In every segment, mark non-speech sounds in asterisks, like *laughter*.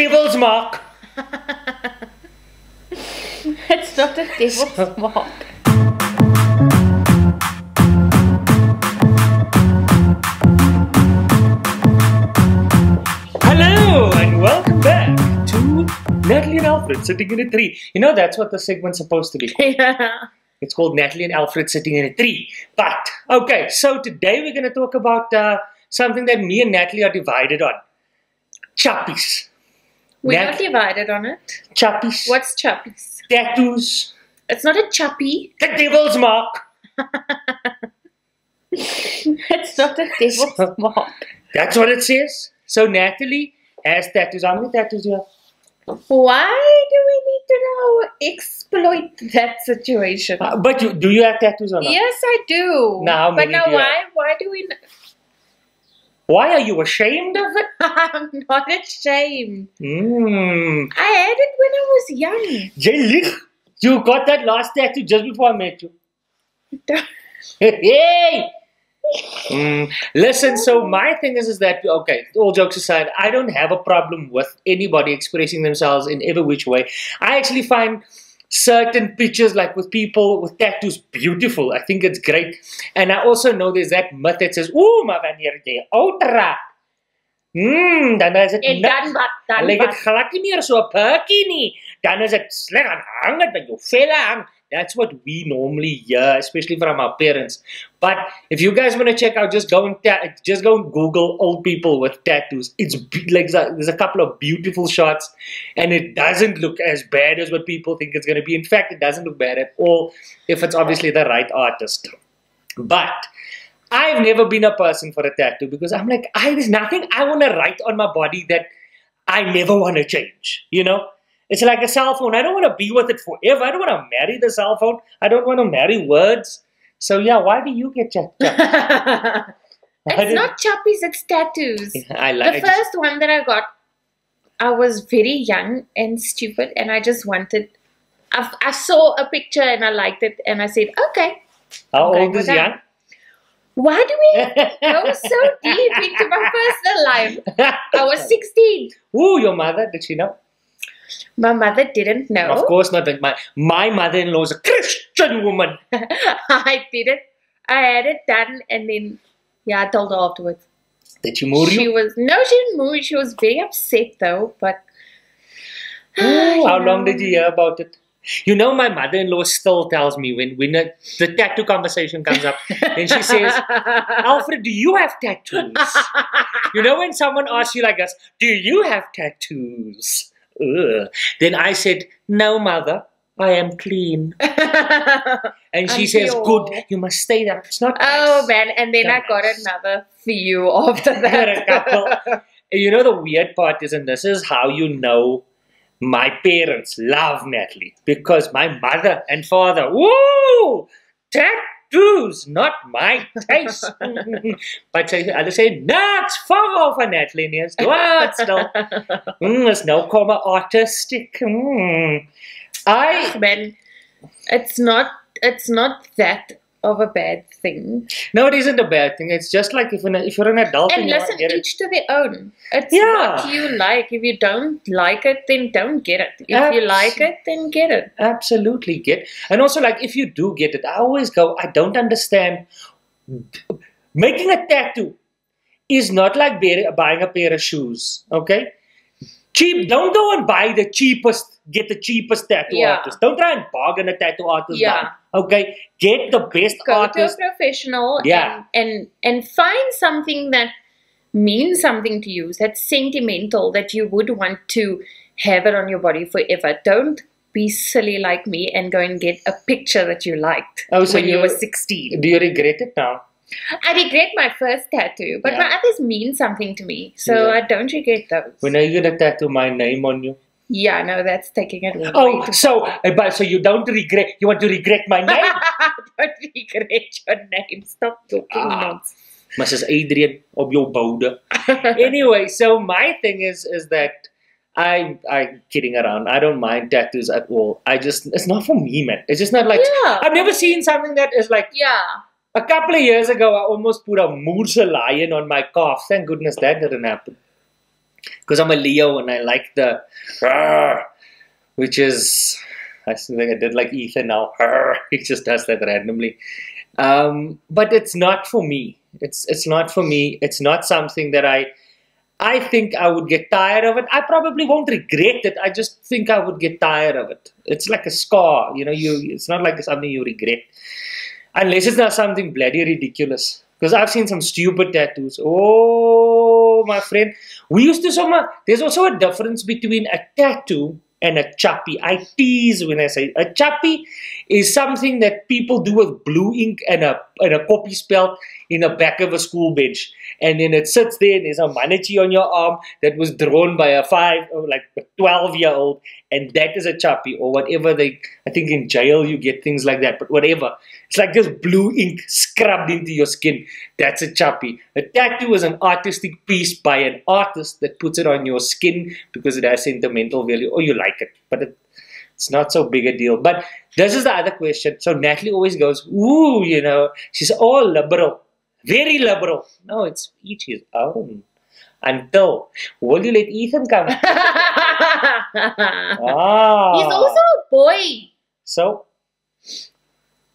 devil's mark. It's not a devil's mark. Hello and welcome back to Natalie and Alfred sitting in a tree. You know that's what the segment's supposed to be. yeah. It's called Natalie and Alfred sitting in a tree. But okay, so today we're going to talk about uh, something that me and Natalie are divided on. Chappies. We're not divided on it. Chappies. What's chappies? Tattoos. It's not a chuppy. The devil's mark. *laughs* It's not a devil's *laughs* mark. That's what it says. So Natalie has tattoos. How many tattoos do you have? Why do we need to now exploit that situation? Uh, but you, do you have tattoos or not? Yes, I do. Now, but now why? Why do we? Why are you ashamed of it? *laughs* I'm not ashamed. Mm. I had it when I was young. Jay you got that last tattoo just before I met you. *laughs* hey! Mm, listen, so my thing is, is that okay? All jokes aside, I don't have a problem with anybody expressing themselves in every which way. I actually find certain pictures, like with people with tattoos, beautiful. I think it's great, and I also know there's that myth that says, "Ooh, maar wanneer jy oud raak, mm, dan is dit En dan wat? Dan lyk dit wat? glad nie meer so 'n perkie nie. Dan is dit sleg aan hang dit by jou velle hang. That's what we normally hear, especially from our parents. But if you guys want to check out, just go and ta- just go and Google old people with tattoos. It's like there's a couple of beautiful shots, and it doesn't look as bad as what people think it's going to be. In fact, it doesn't look bad at all if it's obviously the right artist. But I've never been a person for a tattoo because I'm like, I there's nothing I want to write on my body that I never want to change. You know, it's like a cell phone. I don't want to be with it forever. I don't want to marry the cell phone. I don't want to marry words. So yeah, why do you get tat- *laughs* it's not chuppies, it's tattoos. *laughs* I like. the first one that I got, I was very young and stupid, and I just wanted. I, I saw a picture and I liked it, and I said, "Okay, how old is young? why do we *laughs* go so deep into my personal life?" I was 16. Ooh, your mother did she know? My mother didn't know. Of course not. My my mother-in-law is a Christian woman. *laughs* I did it. I had it done, and then yeah, I told her afterwards. Did she move She you? was no, she didn't move. She was very upset though, but. *sighs* Ooh, how long did you hear about it? You know, my mother-in-law still tells me when when the, the tattoo conversation comes up, and she says, *laughs* "Alfred, do you have tattoos?" *laughs* You know, when someone asks you like us, "Do you have tattoos?" Ugh. Then I said, "No, mother, I am clean." *laughs* And she says, pure. "Good, you must stay there. It's not." Oh nice." man, and then I got Nice. another few after *laughs* Got a couple. that. *laughs* You know the weird part is, and this is how you know my parents love Natalie because my mother and father, woo, tattoos, not my taste. *laughs* but say, others say, no, it's far. And yes, what still? Mm, there's no comma artistic. Mm. I man, it's not. It's not that of a bad thing. no, it isn't a bad thing. It's just like if, an, if you're an adult and, And listen, to get it. each to their own. It's Yeah. what you like. If you don't like it, then don't get it. If you like it, then get it. absolutely get and also like if you do get it i always go i don't understand making a tattoo is not like buying a pair of shoes okay cheap don't go and buy the cheapest get the cheapest tattoo Yeah. artist don't try and bargain a tattoo artist Yeah. down, okay get the best Go artist to a professional Yeah. and, and and find something that means something to you, that's sentimental, that you would want to have it on your body forever. Don't be silly like me and go and get a picture that you liked Oh, so when you you- were 16. do you regret it now I regret my first tattoo, but my others mean something to me, so Yeah. I don't regret those. when are you gonna tattoo my name on you yeah, no, that's taking it way oh so uh, but so you don't regret you want to regret my name *laughs* don't regret your name. Stop talking Ah. nonsense. Mrs. Adriaan of your boulder. *laughs* anyway, so my thing is is that I I'm kidding around. I don't mind tattoos at all. I just it's not for me, man. It's just not like yeah. I've never seen something that is like Yeah. A couple of years ago. I almost put a Moorse lion on my calf. Thank goodness that didn't happen. because I'm a Leo and I like the, which is, I think I did like Ethan now. *laughs* He just does that randomly. Um, but it's not for me. It's it's not for me. It's not something that I. I think I would get tired of it. I probably won't regret it. I just think I would get tired of it. It's like a scar, you know. You, it's not like something you regret, unless it's not something bloody ridiculous. Because I've seen some stupid tattoos. Oh, my friend, we used to so much. There's also a difference between a tattoo and a chappy. I tease when I say a chappy is something that people do with blue ink and a and a copy spelled in the back of a school bench, and then it sits there and there's a manachi on your arm that was drawn by a five or like a twelve year old, and that is a chappy or whatever they. I think in jail you get things like that, but whatever. It's like this blue ink scrubbed into your skin. That's a chappy. A tattoo is an artistic piece by an artist that puts it on your skin because it has sentimental value or you like it, but it, it's not so big a deal. But this is the other question. So Natalie always goes, ooh, you know, she's all liberal, very liberal. No, it's each his own. Until, will you let Ethan come? *laughs* ah. He's also a boy. So,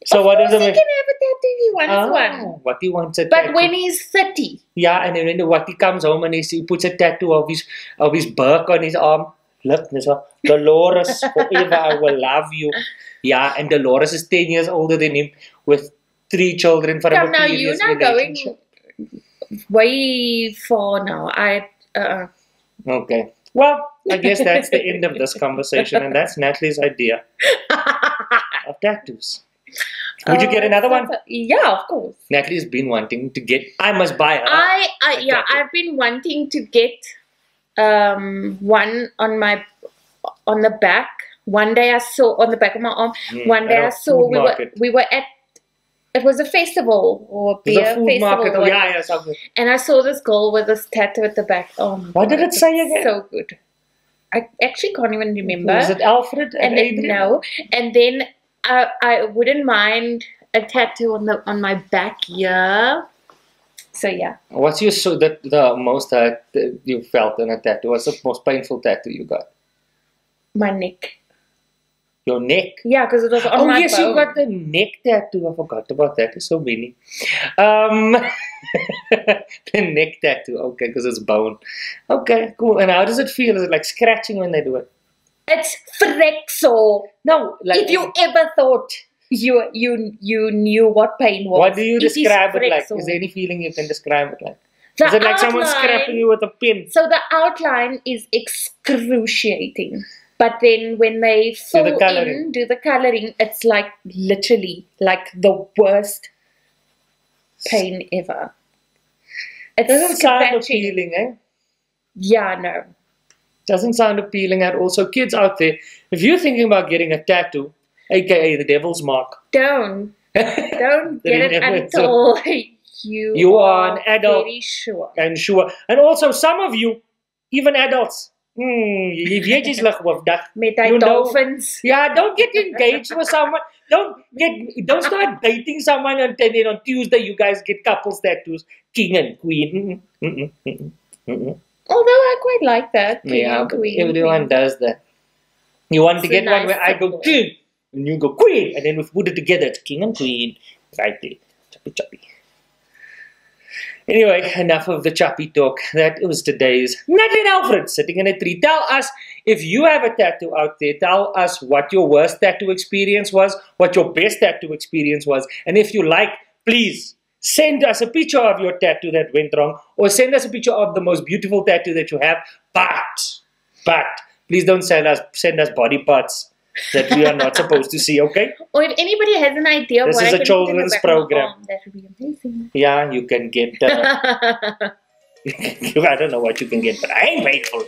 so of what does it he mean? can have a tattoo if he wants Ah, one. What he wants a But tattoo. when he's 30, Yeah, and then when what he comes home and he, he puts a tattoo of his of his Burke on his arm. Look, there's a Dolores, forever I will love you. Yeah, and Dolores is ten years older than him with three children come a now, you're not going way far now. I, uh, Okay. Well, I guess that's the end of this conversation, and that's Natalie's idea *laughs* of tattoos. Would you get Uh, another one? Yeah, of course. Natalie's been wanting to get. I must buy her. I, yeah, tattoo. I've been wanting to get um one on my on the back. One day I saw on the back of my arm. Hmm, One day I saw we market. were we were at it was a festival or a beer a food festival. market. Oh, yeah, yeah, something. And I saw this girl with this tattoo at the back. Oh my What did God, it say again? So good. I actually can't even remember. Was it Alfred and, and then, no, and then I I wouldn't mind a tattoo on the on my back here. So yeah, What's your so the, the most uh, that you felt in a tattoo? What's the most painful tattoo you got? my neck. Your neck. Yeah, because it was on oh my yes, you got the neck tattoo. I forgot about that. There's so many. Um, *laughs* the neck tattoo. Okay, because it's bone. Okay, cool. And how does it feel? Is it like scratching when they do it? It's Frexo. No, like if you ever thought you you you knew what pain was, What do you it describe it like? Is there any feeling you can describe it like? The is it like someone scrapping you with a pin? So the outline is excruciating. But then when they fill the colouring. in, do the coloring, it's like literally like the worst pain ever. It Doesn't sound appealing, eh? Yeah, no. Doesn't sound appealing at all. So, kids out there, if you're thinking about getting a tattoo, aka the devil's mark, Don't *laughs* don't get it until *laughs* you You are an adult. Sure. and sure. And also, some of you, even adults, hmm, *laughs* jy weet jy's lig hoofdig. Met You know- dolphins. Yeah, don't get engaged with someone. Don't get, don't start dating someone and then on Tuesday you guys get couple tattoos, king and queen. Although I quite like that. king Yeah, and queen. everyone does that. You want to It's a get one nice where I go king and you go queen, and then we put it together. It's king and queen, right there, choppy choppy. Anyway, enough of the choppy talk. That was today's and Alfred sitting in a tree. Tell us if you have a tattoo out there. Tell us what your worst tattoo experience was, what your best tattoo experience was, and if you like, please send us a picture of your tattoo that went wrong, or send us a picture of the most beautiful tattoo that you have. But, but please don't send us send us body parts that we are not supposed to see. Okay? Or if anybody has an idea This what is I a can put in the children's back of my program. arm, that would be amazing. Yeah, you can get. Uh, *laughs* *laughs* I don't know what you can get, but I ain't painful.